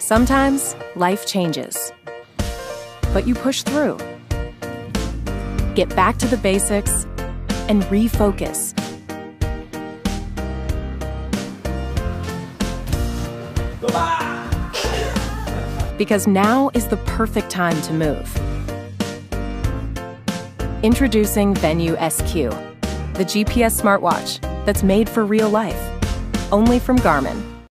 Sometimes life changes, but you push through. Get back to the basics and refocus. Because now is the perfect time to move. Introducing Venu Sq, the GPS smartwatch that's made for real life, only from Garmin.